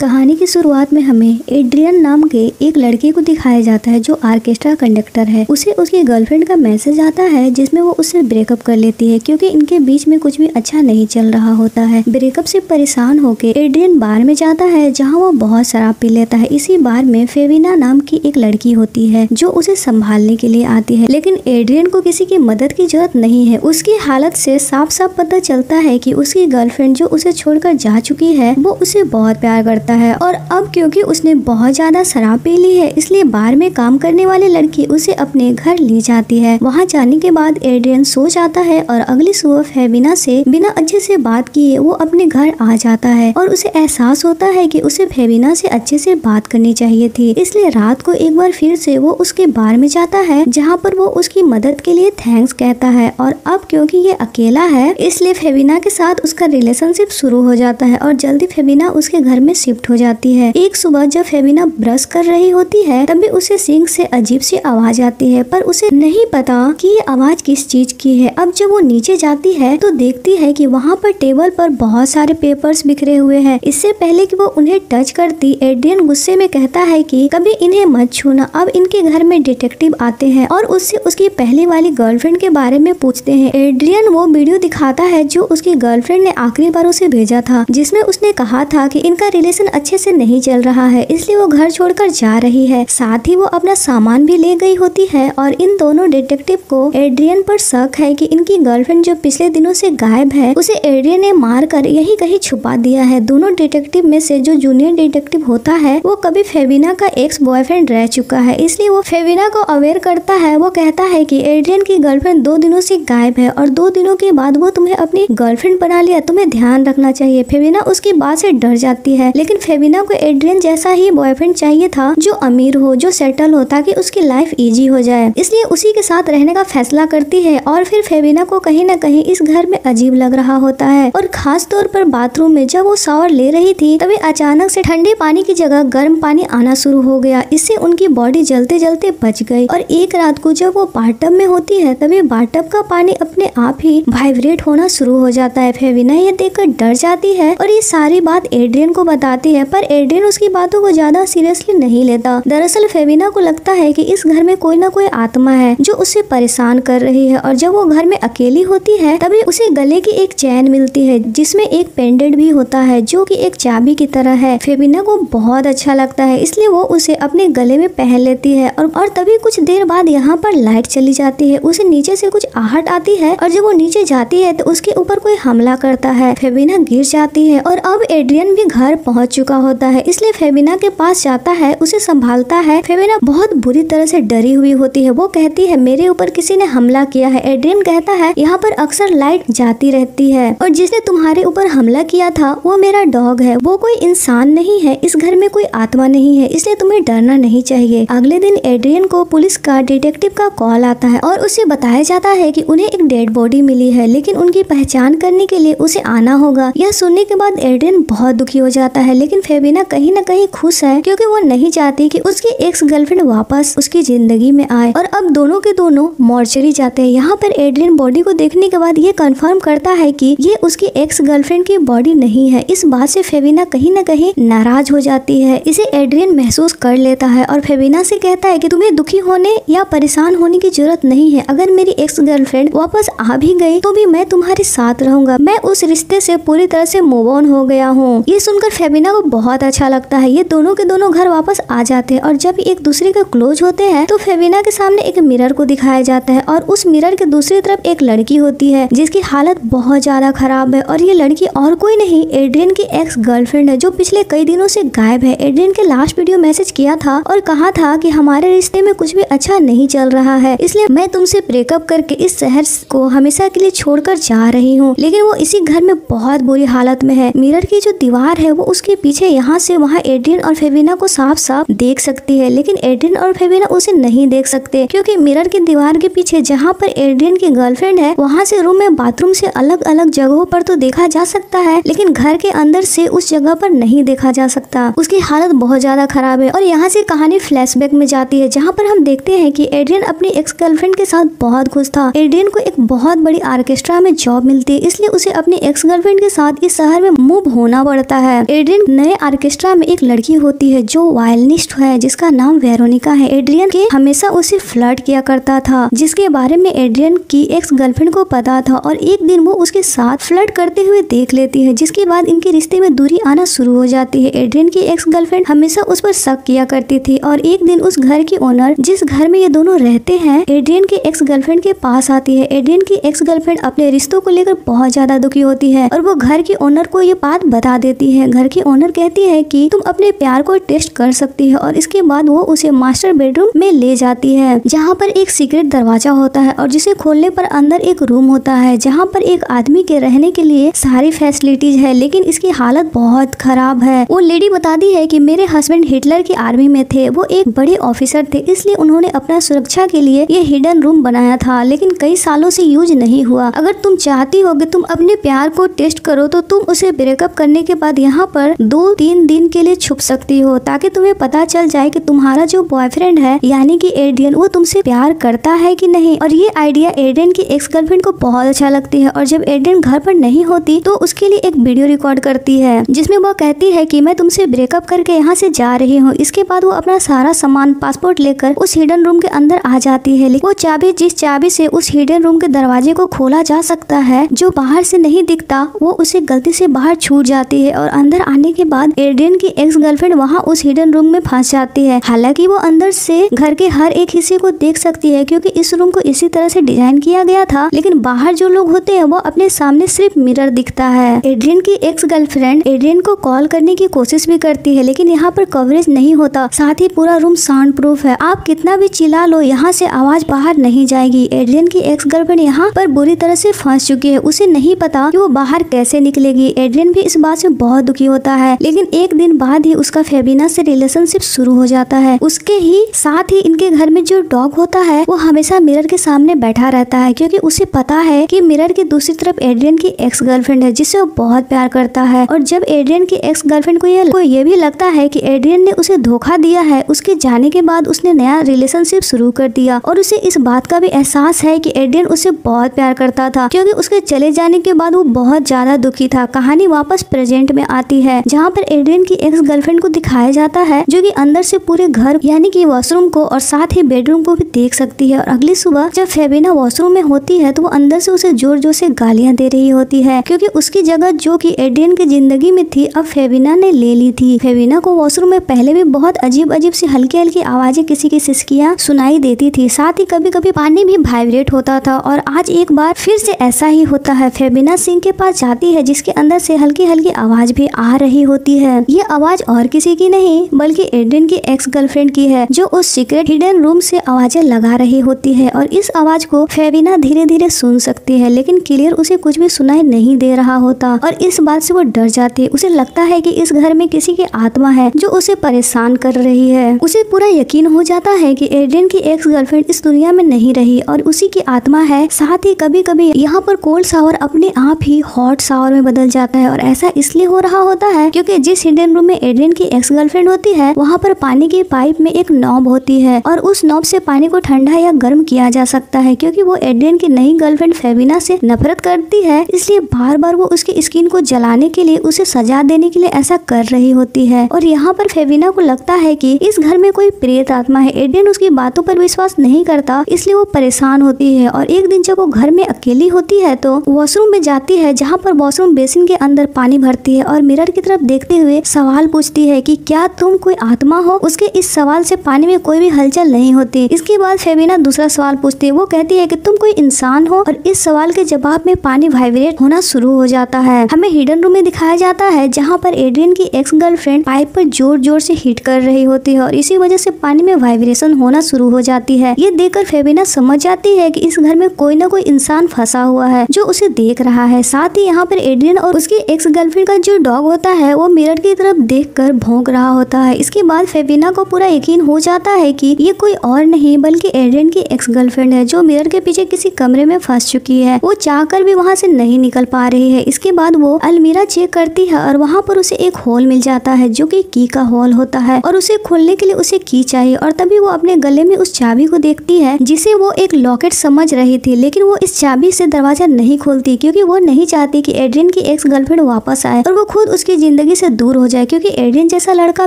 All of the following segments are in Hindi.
कहानी की शुरुआत में हमें एड्रियन नाम के एक लड़के को दिखाया जाता है जो आर्केस्ट्रा कंडक्टर है। उसे उसकी गर्लफ्रेंड का मैसेज आता है, जिसमें वो उससे ब्रेकअप कर लेती है, क्योंकि इनके बीच में कुछ भी अच्छा नहीं चल रहा होता है। ब्रेकअप से परेशान होकर एड्रियन बार में जाता है, जहाँ वो बहुत शराब पी लेता है। इसी बार में फेविना नाम की एक लड़की होती है, जो उसे संभालने के लिए आती है। लेकिन एड्रियन को किसी की मदद की ज़रूरत नहीं है। उसकी हालत से साफ़ साफ़ पता चलता है की उसकी गर्लफ्रेंड जो उसे छोड़कर जा चुकी है, वो उसे बहुत प्यार करता करता है और अब क्योंकि उसने बहुत ज़्यादा शराब पी ली है, इसलिए बार में काम करने वाली लड़की उसे अपने घर ले जाती है। वहाँ जाने के बाद एड्रियन सो जाता है और अगली सुबह फेबिना से बिना अच्छे से बात किए वो अपने घर आ जाता है और उसे एहसास होता है कि उसे फेबिना से अच्छे से बात करनी चाहिए थी। इसलिए रात को एक बार फिर से वो उसके बार में जाता है, जहाँ पर वो उसकी मदद के लिए थैंक्स कहता है और अब क्योंकि ये अकेला है, इसलिए फेबिना के साथ उसका रिलेशनशिप शुरू हो जाता है और जल्दी फेबिना उसके घर में शिफ्ट शिफ्ट हो जाती है। एक सुबह जब फेबिना ब्रश कर रही होती है तभी उसे सिंह से अजीब सी आवाज़ आती है, पर उसे नहीं पता कि ये आवाज़ किस चीज़ की है। अब जब वो नीचे जाती है तो देखती है कि वहाँ पर टेबल पर बहुत सारे पेपर्स बिखरे हुए हैं। इससे पहले कि वो उन्हें टच करती, एड्रियन गुस्से में कहता है कि कभी इन्हें मत छूना। अब इनके घर में डिटेक्टिव आते हैं और उससे उसकी पहले वाली गर्लफ्रेंड के बारे में पूछते हैं। एड्रियन वो वीडियो दिखाता है जो उसकी गर्लफ्रेंड ने आखिरी बार उसे भेजा था, जिसमें उसने कहा था कि इनका रिलेशन अच्छे से नहीं चल रहा है, इसलिए वो घर छोड़कर जा रही है। साथ ही वो अपना सामान भी ले गई होती है और इन दोनों डिटेक्टिव को एड्रियन पर शक है कि इनकी गर्लफ्रेंड जो पिछले दिनों से गायब है, उसे एड्रियन ने मार कर यही कहीं छुपा दिया है। दोनों डिटेक्टिव में से जो जूनियर डिटेक्टिव होता है, वो कभी फेबिना का एक्स बॉयफ्रेंड रह चुका है, इसलिए वो फेविना को अवेयर करता है। वो कहता है की एड्रियन की गर्लफ्रेंड दो दिनों से गायब है और दो दिनों के बाद वो तुम्हें अपनी गर्लफ्रेंड बना लिया, तुम्हें ध्यान रखना चाहिए। फेविना उसकी बात से डर जाती है, लेकिन फेबिना को एड्रियन जैसा ही बॉयफ्रेंड चाहिए था, जो अमीर हो, जो सेटल हो, ताकि उसकी लाइफ इजी हो जाए। इसलिए उसी के साथ रहने का फैसला करती है और फिर फेबिना को कहीं ना कहीं इस घर में अजीब लग रहा होता है। और खास तौर पर बाथरूम में जब वो शावर ले रही थी, तभी अचानक से ठंडे पानी की जगह गर्म पानी आना शुरू हो गया। इससे उनकी बॉडी जलते जलते बच गई। और एक रात को जब वो बाटब में होती है, तभी बाटब का पानी अपने आप ही वाइब्रेट होना शुरू हो जाता है। फेबिना ये देखकर डर जाती है और ये सारी बात एड्रियन को बताती है पर एड्रियन उसकी बातों को ज़्यादा सीरियसली नहीं लेता। दरअसल फेबिना को लगता है कि इस घर में कोई ना कोई आत्मा है जो उसे परेशान कर रही है और जब वो घर में अकेली होती है तभी उसे गले की एक चैन मिलती है जिसमें एक पेंडेंट भी होता है जो कि एक चाबी की तरह है। फेबिना को बहुत अच्छा लगता है इसलिए वो उसे अपने गले में पहन लेती है और, और तभी कुछ देर बाद यहाँ पर लाइट चली जाती है उसे नीचे से कुछ आहट आती है और जब वो नीचे जाती है तो उसके ऊपर कोई हमला करता है। फेबिना गिर जाती है और अब एड्रियन भी घर पहुँच चुका होता है। इसलिए फेबिना के पास जाता है, उसे संभालता है। फेबिना बहुत बुरी तरह से डरी हुई होती है। वो कहती है, मेरे ऊपर किसी ने हमला किया है। एड्रियन कहता है, यहाँ पर अक्सर लाइट जाती रहती है और जिसने तुम्हारे ऊपर हमला किया था, वो मेरा डॉग है। वो कोई इंसान नहीं है। इस घर में कोई आत्मा नहीं है, इसलिए तुम्हें डरना नहीं चाहिए। अगले दिन एड्रियन को पुलिस का डिटेक्टिव का कॉल आता है और उसे बताया जाता है कि उन्हें एक डेड बॉडी मिली है, लेकिन उनकी पहचान करने के लिए उसे आना होगा। यह सुनने के बाद एड्रियन बहुत दुखी हो जाता है लेकिन फेबिना कहीं न कहीं खुश है, क्योंकि वो नहीं चाहती कि उसकी एक्स गर्लफ्रेंड वापस उसकी ज़िंदगी में आए। और अब दोनों के दोनों मॉर्चरी जाते हैं। यहाँ पर एड्रियन बॉडी को देखने के बाद ये कंफर्म करता है कि ये उसकी एक्स गर्लफ्रेंड की बॉडी नहीं है। इस बात से फेबिना कहीं न कहीं नाराज़ हो जाती है। इसे एड्रियन महसूस कर लेता है और फेबिना से कहता है कि तुम्हें दुखी होने या परेशान होने की ज़रूरत नहीं है। अगर मेरी एक्स गर्लफ्रेंड वापस आ भी गई तो भी मैं तुम्हारे साथ रहूँगा। मैं उस रिश्ते से पूरी तरह से मूव ऑन हो गया हूँ। ये सुनकर फेबिना को बहुत अच्छा लगता है। ये दोनों के दोनों घर वापस आ जाते हैं और जब एक दूसरे के क्लोज होते हैं तो फेबिना के सामने एक मिरर को दिखाया जाता है और उस मिरर के दूसरी तरफ़ एक लड़की होती है, जिसकी हालत बहुत ज़्यादा खराब है और ये लड़की और कोई नहीं एड्रियन की एक्स गर्लफ्रेंड है, जो पिछले कई दिनों से गायब है। एड्रियन के लास्ट वीडियो मैसेज किया था और कहा था कि हमारे रिश्ते में कुछ भी अच्छा नहीं चल रहा है, इसलिए मैं तुमसे ब्रेकअप करके इस शहर को हमेशा के लिए छोड़कर जा रही हूँ। लेकिन वो इसी घर में बहुत बुरी हालत में है। मिरर की जो दीवार है, वो उसके पीछे यहाँ से वहाँ एड्रियन और फेबिना को साफ़ साफ़ देख सकती है, लेकिन एड्रियन और फेबिना उसे नहीं देख सकते, क्योंकि मिरर की दीवार के पीछे जहाँ पर एड्रियन की गर्लफ्रेंड है, वहाँ से रूम में बाथरूम से अलग अलग जगहों पर तो देखा जा सकता है, लेकिन घर के अंदर से उस जगह पर नहीं देखा जा सकता। उसकी हालत बहुत ज़्यादा खराब है और यहाँ से कहानी फ्लैशबैक में जाती है, जहाँ पर हम देखते हैं कि एड्रियन अपनी एक्स गर्लफ्रेंड के साथ बहुत खुश था। एड्रियन को एक बहुत बड़ी आर्केस्ट्रा में जॉब मिलती है, इसलिए उसे अपनी एक्स गर्लफ्रेंड के साथ इस शहर में मूव होना पड़ता है। एड्रियन नए ऑर्केस्ट्रा में एक लड़की होती है जो वायलिनिस्ट है, जिसका नाम वेरोनिका है। एड्रियन के हमेशा उसे फ्लर्ट किया करता था, जिसके बारे में एड्रियन की एक्स गर्लफ्रेंड को पता था और एक दिन वो उसके साथ फ्लर्ट करते हुए देख लेती है, जिसके बाद इनके रिश्ते में दूरी आना शुरू हो जाती है। एड्रियन की एक्स गर्लफ्रेंड हमेशा उस पर शक किया करती थी और एक दिन उस घर की ओनर, जिस घर में ये दोनों रहते हैं, एड्रियन के एक्स गर्लफ्रेंड के पास आती है। एड्रियन की एक्स गर्लफ्रेंड अपने रिश्तों को लेकर बहुत ज़्यादा दुखी होती है और वो घर की ओनर को ये बात बता देती है। घर की ओनर कहती है कि तुम अपने प्यार को टेस्ट कर सकती है और इसके बाद वो उसे मास्टर बेडरूम में ले जाती है, जहाँ पर एक सीक्रेट दरवाज़ा होता है और जिसे खोलने पर अंदर एक रूम होता है, जहाँ पर एक आदमी के रहने के लिए सारी फैसिलिटीज़ है, लेकिन इसकी हालत बहुत खराब है। वो लेडी बताती है कि मेरे हस्बैंड हिटलर की आर्मी में थे, वो एक बड़े ऑफिसर थे, इसलिए उन्होंने अपना सुरक्षा के लिए ये हिडन रूम बनाया था, लेकिन कई सालों से यूज़ नहीं हुआ। अगर तुम चाहती हो कि तुम अपने प्यार को टेस्ट करो तो तुम उसे ब्रेकअप करने के बाद यहाँ पर दो तीन दिन के लिए छुप सकती हो, ताकि तुम्हें पता चल जाए कि तुम्हारा जो बॉयफ्रेंड है, यानी कि एडियन वो तुमसे प्यार करता है कि नहीं। और ये आइडिया एडियन की एक्स गर्लफ्रेंड को बहुत अच्छा लगती है, और जब एडियन घर पर नहीं होती तो उसके लिए एक वीडियो रिकॉर्ड करती है, जिसमें वो कहती है कि, मैं तुमसे ब्रेकअप करके यहाँ से जा रही हूँ। इसके बाद वो अपना सारा सामान पासपोर्ट लेकर उस हिडन रूम के अंदर आ जाती है। वो चाबी, जिस चाबी से उस हिडन रूम के दरवाजे को खोला जा सकता है, जो बाहर से नहीं दिखता, वो उसे गलती से बाहर छूट जाती है और अंदर आने के बाद एडियन की एक्स गर्लफ्रेंड वहाँ उस हिडन रूम में फंस जाती है। हालाँकि वो अंदर से घर के हर एक हिस्से को देख सकती है, क्योंकि इस रूम को इसी तरह से डिज़ाइन किया गया था, लेकिन बाहर जो लोग होते हैं, वो अपने सामने सिर्फ़ मिरर दिखता है। एड्रियन की एक्स गर्लफ्रेंड एड्रियन को कॉल करने की कोशिश भी करती है, लेकिन यहाँ पर कवरेज नहीं होता। साथ ही पूरा रूम साउंड प्रूफ है। आप कितना भी चिल्ला लो, यहाँ से आवाज़ बाहर नहीं जाएगी। एड्रियन की एक्स गर्लफ्रेंड यहाँ पर बुरी तरह से फंस चुकी है। उसे नहीं पता कि वो बाहर कैसे निकलेगी। एड्रियन भी इस बात से बहुत दुखी होता है। लेकिन एक दिन बाद ही उसका फेबिना से रिलेशनशिप शुरू हो जाता है। उसके ही साथ ही इनके घर में जो डॉग होता है, वो हमेशा मिरर के सामने बैठा रहता है, क्योंकि उसे पता है कि मिरर की दूसरी तरफ़ एड्रियन की एक्स गर्लफ्रेंड है, जिसे वो बहुत प्यार करता है। और जब एड्रियन की एक्स गर्लफ्रेंड को ये को ये भी लगता है कि एड्रियन ने उसे धोखा दिया है, उसके जाने के बाद उसने नया रिलेशनशिप शुरू कर दिया। और उसे इस बात का भी एहसास है कि एड्रियन उसे बहुत प्यार करता था, क्योंकि उसके चले जाने के बाद वो बहुत ज़्यादा दुखी था। कहानी वापस प्रेजेंट में आती है जहाँ पर एड्रियन की एक्स गर्लफ्रेंड को दिखाया जाता है, जो कि अंदर से पूरे घर, यानी कि वॉशरूम को और साथ ही बेडरूम को भी देख सकती है। और अगली सुबह जब फेबिना वॉशरूम में होती है तो वो अंदर से उसे ज़ोर ज़ोर से गालियाँ दे रही होती है, क्योंकि उसकी जगह जो कि एड्रियन की ज़िंदगी में थी, अब फेबिना ने ले ली थी। फेबिना को वॉशरूम में पहले भी बहुत अजीब अजीब सी हल्की हल्की आवाज़ें किसी की सिस्कियाँ सुनाई देती थी। साथ ही कभी कभी पानी भी वाइब्रेट होता था, और आज एक बार फिर से ऐसा ही होता है। फेबिना सिंह के पास जाती है, जिसके अंदर से हल्की हल्की आवाज़ भी आ रही होती है। ये आवाज़ और किसी की नहीं, बल्कि एड्रियन की एक्स गर्लफ्रेंड की है, जो उस सीक्रेट हिडन रूम से आवाज़ें लगा रही होती है और इस आवाज़ को फेबिना धीरे धीरे सुन सकती है, लेकिन क्लियर उसे कुछ भी सुनाई नहीं दे रहा होता। और इस बात से वो डर जाती है। उसे लगता है कि इस घर में किसी की आत्मा है, जो उसे परेशान कर रही है। उसे पूरा यकीन हो जाता है कि एड्रियन की एक्स गर्लफ्रेंड इस दुनिया में नहीं रही और उसी की आत्मा है। साथ ही कभी कभी यहाँ पर कोल्ड शावर अपने आप ही हॉट शावर में बदल जाता है और ऐसा इसलिए हो रहा होता है क्योंकि जिस हिडन रूम में एड्रियन की एक्स गर्लफ्रेंड होती है, वहाँ पर पानी की पाइप में एक नॉब होती है और उस नॉब से पानी को ठंडा या गर्म किया जा सकता है, क्योंकि वो एड्रियन की नई गर्लफ्रेंड फेबिना से नफरत करती है, इसलिए बार बार वो उसकी स्किन को जलाने के लिए उसे सजा देने के लिए ऐसा कर रही होती है। और यहाँ पर फेबिना को लगता है कि इस घर में कोई प्रेत आत्मा है एड्रियन उसकी बातों पर विश्वास नहीं करता, इसलिए वो परेशान होती है और एक दिन जब वो घर में अकेली होती है तो वॉशरूम में जाती है, जहाँ पर वॉशरूम बेसिन के अंदर पानी भरती है और मिरर की तरफ़ देखते हुए सवाल पूछती है कि क्या तुम कोई आत्मा हो? उसके इस सवाल से पानी में कोई भी हलचल नहीं होती। इसके बाद फेबिना दूसरा सवाल पूछती है। वो कहती है कि तुम कोई इंसान हो और इस सवाल के जवाब में पानी वाइब्रेट होना शुरू हो जाता है। हमें हिडन रूम में दिखाया जाता है जहाँ पर एड्रियन की एक्स गर्लफ्रेंड पाइप पर ज़ोर ज़ोर से हिट कर रही होती है और इसी वजह से पानी में वाइब्रेशन होना शुरू हो जाती है। ये देखकर फेबिना समझ जाती है कि इस घर में कोई ना कोई इंसान फंसा हुआ है, जो उसे देख रहा है। साथ ही यहाँ पर एड्रियन और उसकी एक्स गर्लफ्रेंड का जो डॉग होता है वो मिरर की तरफ़ देख कर भोंक रहा होता है। इसके बाद फेबिना को पूरा यकीन हो जाता है कि ये कोई और नहीं, बल्कि एड्रियन की एक्स गर्लफ्रेंड है, जो मिरर के पीछे किसी कमरे में फंस चुकी है। वो चाहकर भी वहाँ से नहीं निकल पा रही है। इसके बाद वो अलमीरा चेक करती है और वहाँ पर उसे एक होल मिल जाता है, जो कि की का हॉल होता है, और उसे खोलने के लिए उसे की चाहिए। और तभी वो अपने गले में उस चाबी को देखती है, जिसे वो एक लॉकेट समझ रही थी, लेकिन वो इस चाबी से दरवाज़ा नहीं खोलती, क्योंकि वो नहीं चाहती कि एड्रियन की एक्स गर्लफ्रेंड वापस आए, और वो खुद उसकी ज़िंदगी से दूर हो जाए, क्योंकि एड्रियन जैसा लड़का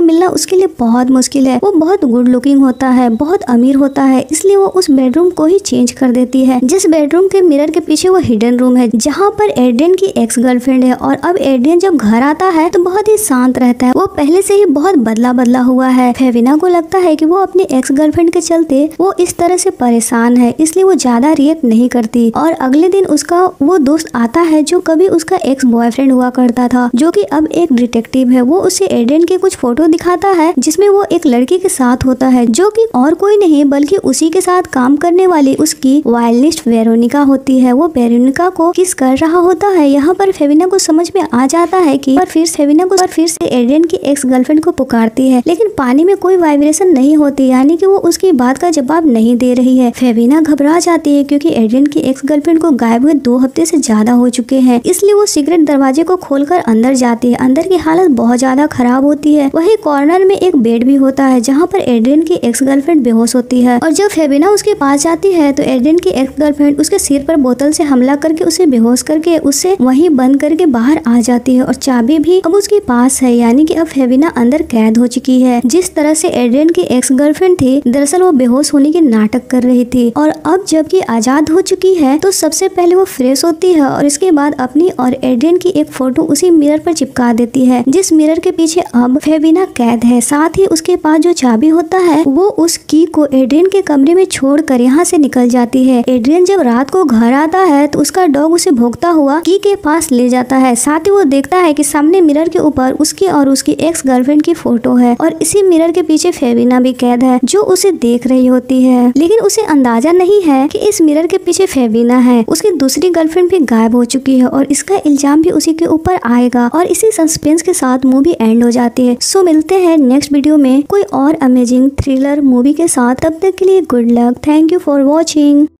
मिलना उसके लिए बहुत मुश्किल है। वो बहुत गुड लुकिंग होता है, बहुत अमीर होता है, इसलिए वो उस बेडरूम को ही चेंज कर देती है। जिस बेडरूम के मिरर के पीछे वो हिडन रूम है, जहाँ पर एड्रियन की एक्स गर्लफ्रेंड है, और अब एड्रियन जब घर आता है तो बहुत ही शांत रहता है। वो पहले से ही बहुत बदला बदला हुआ है। फेविना को लगता है कि वो अपने एक्स गर्लफ्रेंड के चलते वो इस तरह से परेशान है, इसलिए वो ज़्यादा रिएक्ट नहीं करती। और अगले दिन उसका वो दोस्त आता है, जो कभी उसका एक्स बॉयफ्रेंड हुआ करता था, जो कि अब एक डिटेक्टिव है, वो उसे एडेन के कुछ फ़ोटो दिखाता है, जिसमें वो एक लड़की के साथ होता है, जो कि और कोई नहीं, बल्कि उसी के साथ काम करने वाली उसकी वायलिस्ट वेरोनिका होती है। वो वेरोनिका को किस कर रहा होता है। यहाँ पर फेविना को समझ में आ जाता है कि और फिर फेविना को फिर से एडेन की एक्स गर्लफ्रेंड को पुकारती है, लेकिन पानी में कोई वाइब्रेशन नहीं होती, यानी कि वो उसकी बात का जवाब नहीं दे रही है। फेविना घबरा जाती है, क्योंकि एडेन की एक्स गर्लफ्रेंड को गायब हुए दो हफ़्ते से ज़्यादा हो चुके हैं, इसलिए वो सिगरेट दरवाजे को खोलकर अंदर जाती है। अंदर की हालत बहुत ज़्यादा खराब होती है। वही कॉर्नर में एक बेड भी होता है, जहाँ पर एड्रियन की एक्स गर्लफ्रेंड बेहोश होती है। और जब फेबिना उसके पास जाती है तो एड्रियन की एक्स गर्लफ्रेंड उसके सिर पर बोतल से हमला करके उसे बेहोश करके उसे वहीं बंद करके बाहर आ जाती है। और चाबी भी अब उसके पास है, यानी कि अब फेबिना अंदर कैद हो चुकी है। जिस तरह से एड्रियन की एक्स गर्लफ्रेंड थी, दरअसल वो बेहोश होने के नाटक कर रही थी। और अब जबकि आज़ाद हो चुकी है तो सबसे पहले वो फ्रेश होती है और इसके बाद अपनी और एड्रियन की एक फ़ोटो उसी मिरर पर चिपका देती है। जिस मिरर के पीछे अब फेबिना कैद है, साथ ही उसके पास जो चाबी होता है, वो उस की को एड्रियन के कमरे में छोड़कर यहाँ से निकल जाती है। एड्रियन जब रात को घर आता है तो उसका डॉग उसे भोगता हुआ की के पास ले जाता है। साथ ही वो देखता है कि सामने मिरर के ऊपर उसकी और उसकी एक्स गर्लफ्रेंड की फ़ोटो है और इसी मिरर के पीछे फेबिना भी कैद है, जो उसे देख रही होती है। लेकिन उसे अंदाज़ा नहीं है कि इस मिरर के पीछे फेबिना है। उसकी दूसरी गर्लफ्रेंड भी गायब हो चुकी है और इसका इल्ज़ाम भी उसी के ऊपर आएगा और इसी सस्पेंस के साथ मूवी एंड हो जाती है। सो मिलते हैं नेक्स्ट वीडियो में कोई और अमेजिंग थ्रिलर मूवी के साथ। तब तक के लिए good luck thank you for watching